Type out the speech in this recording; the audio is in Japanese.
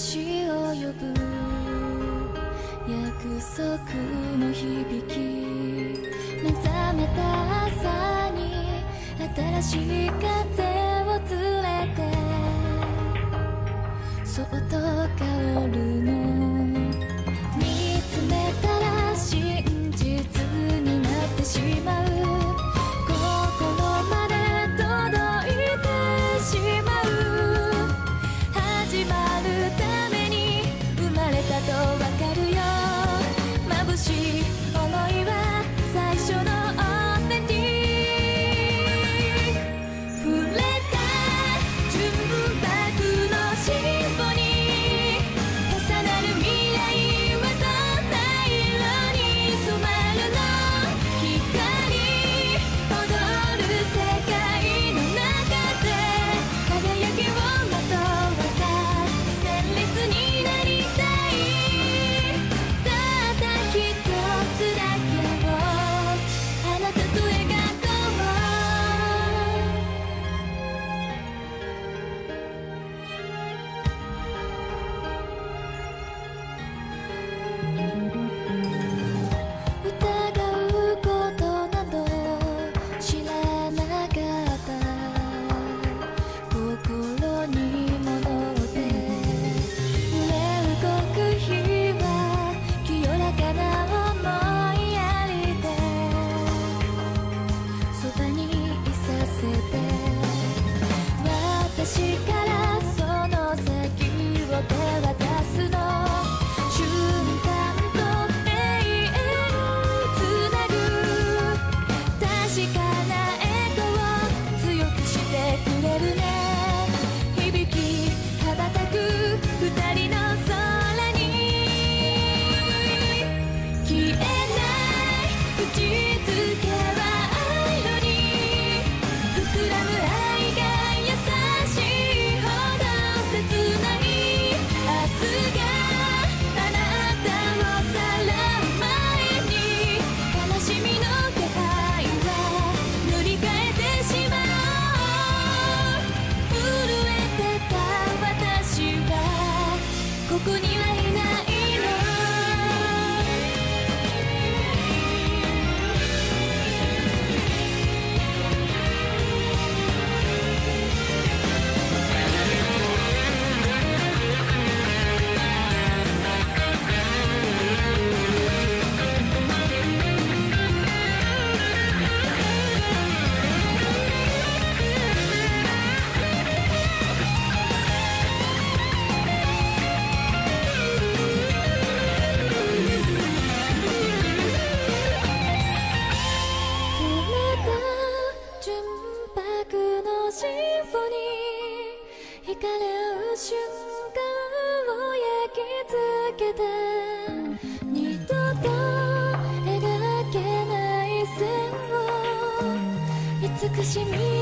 を呼ぶ。約束の響き。目覚めた朝に新しい風を連れて。そっと香るの。見つめたら真実になってしまう。也许。光う瞬間を焼き付けて二度と描けない線を慈しみ